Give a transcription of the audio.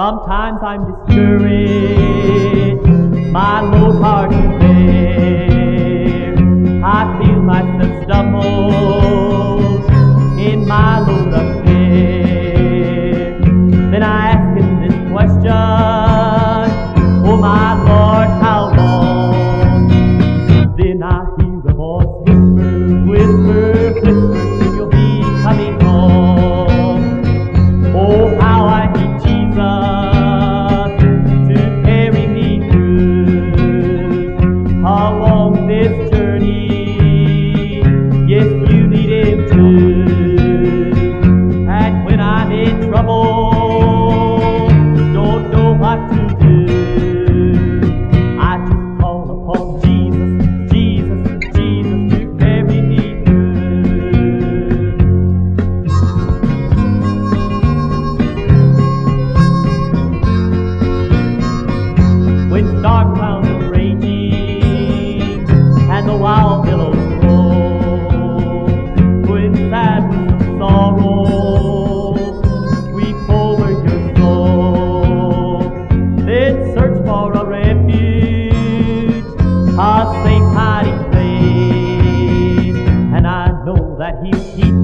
Sometimes I'm discouraged, my load hard to bear. I feel myself stumble in my load of fear. Then I ask him this question, oh my Lord. for a refuge, a safe hiding place. And I know that he'll keep